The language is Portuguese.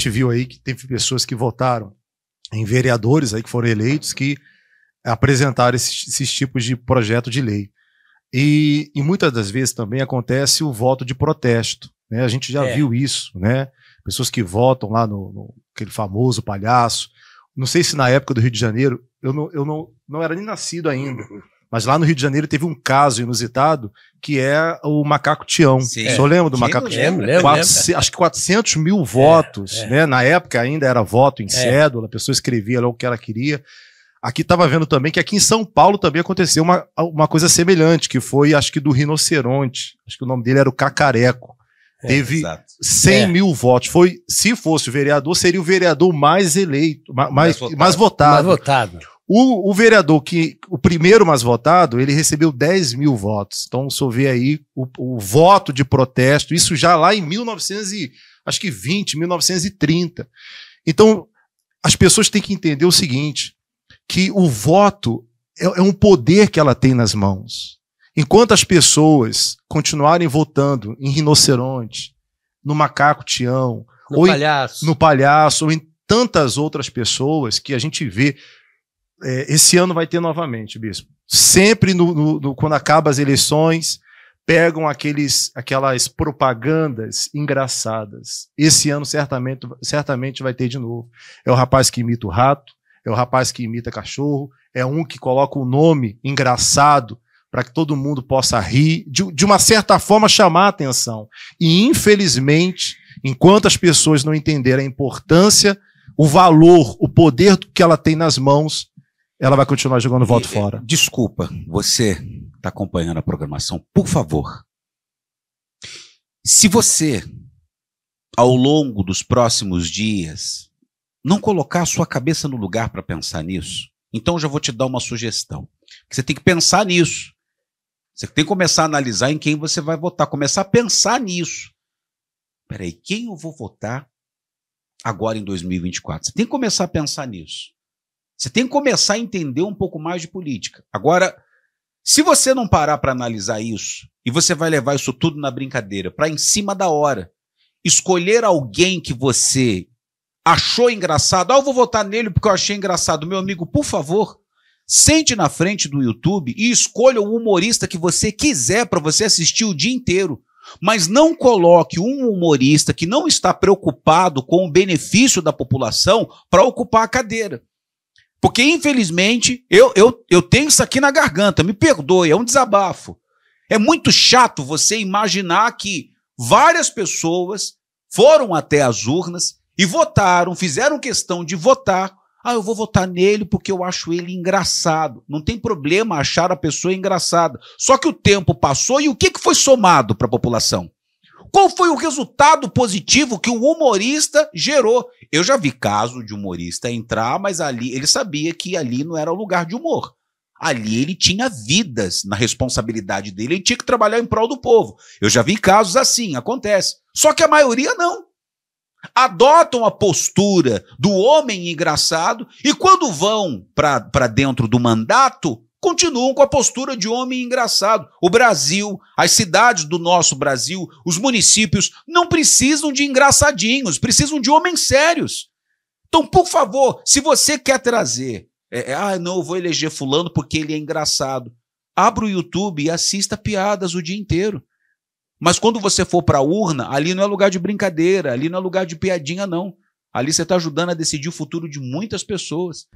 gente viu aí que teve pessoas que votaram em vereadores aí que foram eleitos que apresentaram esses, esses tipos de projeto de lei. E, e, muitas das vezes também acontece o voto de protesto. Né? A gente já é. viu isso, né? Pessoas que votam lá no, no, aquele famoso palhaço. Não sei se na época do Rio de Janeiro, eu não, eu não, não era nem nascido ainda. Mas lá no Rio de Janeiro teve um caso inusitado que é o macaco Tião. Sim. O senhor lembra do Sim, macaco Tião? Lembro, lembro, lembro. Acho que 400 mil votos, é, é. né? Na época ainda era voto em é. cédula, a pessoa escrevia lá o que ela queria. Aqui estava vendo também que aqui em São Paulo também aconteceu uma, uma coisa semelhante, que foi, acho que do rinoceronte. Acho que o nome dele era o Cacareco. É, Teve exato. 100 é. mil votos. Foi, se fosse o vereador, seria o vereador mais eleito, mais, mais. Mais votado. Mais votado. O, o, vereador que, o primeiro mais votado, ele recebeu 10 mil votos. Então, senhor vê aí o, o voto de protesto, isso já lá em 1920, acho que 20, 1930. Então, as pessoas têm que entender o seguinte, que o voto é, é um poder que ela tem nas mãos. Enquanto as pessoas continuarem votando em rinoceronte, no macaco Tião, no ou palhaço. Em, no palhaço, ou em tantas outras pessoas que a gente vê é, esse ano vai ter novamente, bispo. Sempre no, no, no, quando acaba as eleições, pegam aqueles, aquelas propagandas engraçadas. Esse ano certamente, certamente vai ter de novo. É o rapaz que imita o rato, é o rapaz que imita cachorro, é um que coloca o um nome engraçado para que todo mundo possa rir, de, de uma certa forma chamar a atenção. E infelizmente, enquanto as pessoas não entenderem a importância, o valor, o poder que ela tem nas mãos, ela vai continuar jogando voto e, fora. Desculpa, você está acompanhando a programação, por favor. Se você, ao longo dos próximos dias, não colocar a sua cabeça no lugar para pensar nisso, então já vou te dar uma sugestão. Você tem que pensar nisso. Você tem que começar a analisar em quem você vai votar, começar a pensar nisso. Peraí, quem eu vou votar agora em 2024? Você tem que começar a pensar nisso. Você tem que começar a entender um pouco mais de política. Agora, se você não parar para analisar isso, e você vai levar isso tudo na brincadeira, para em cima da hora, escolher alguém que você achou engraçado, ah, eu vou votar nele porque eu achei engraçado. Meu amigo, por favor, sente na frente do YouTube e escolha o humorista que você quiser para você assistir o dia inteiro. Mas não coloque um humorista que não está preocupado com o benefício da população para ocupar a cadeira. Porque, infelizmente, eu, eu, eu tenho isso aqui na garganta, me perdoe, é um desabafo. É muito chato você imaginar que várias pessoas foram até as urnas e votaram, fizeram questão de votar. Ah, eu vou votar nele porque eu acho ele engraçado. Não tem problema achar a pessoa engraçada. Só que o tempo passou e o que, que foi somado para a população? Qual foi o resultado positivo que o humorista gerou? Eu já vi caso de humorista entrar, mas ali ele sabia que ali não era o lugar de humor. Ali ele tinha vidas na responsabilidade dele, ele tinha que trabalhar em prol do povo. Eu já vi casos assim, acontece. Só que a maioria não. Adotam a postura do homem engraçado e quando vão para dentro do mandato, continuam com a postura de homem engraçado. O Brasil, as cidades do nosso Brasil, os municípios não precisam de engraçadinhos, precisam de homens sérios. Então, por favor, se você quer trazer, é, é, ah, não, eu vou eleger fulano porque ele é engraçado. Abra o YouTube e assista piadas o dia inteiro. Mas quando você for para a urna, ali não é lugar de brincadeira, ali não é lugar de piadinha, não. Ali você está ajudando a decidir o futuro de muitas pessoas.